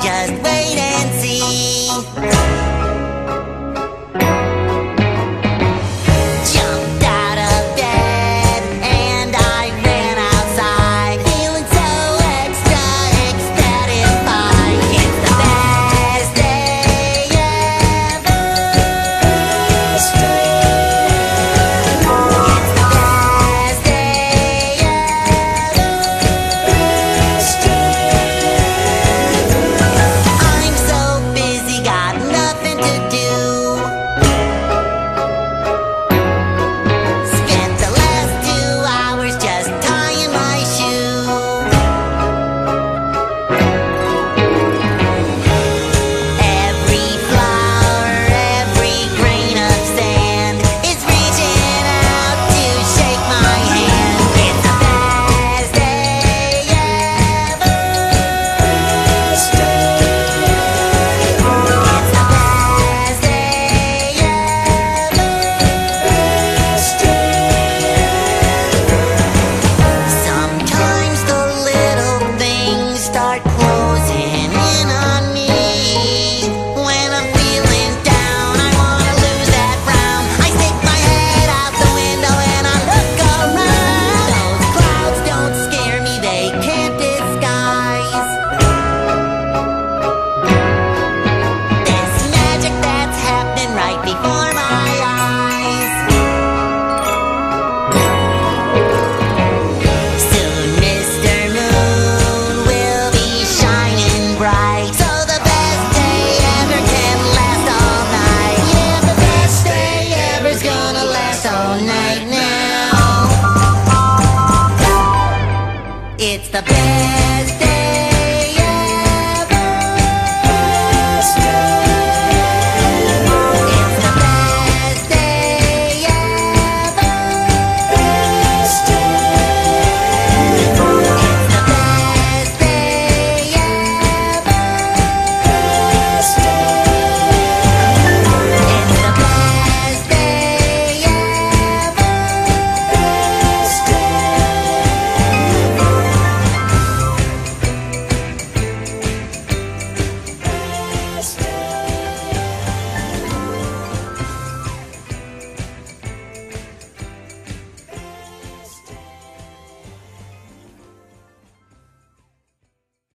just It's the best day.